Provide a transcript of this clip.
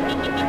Thank you.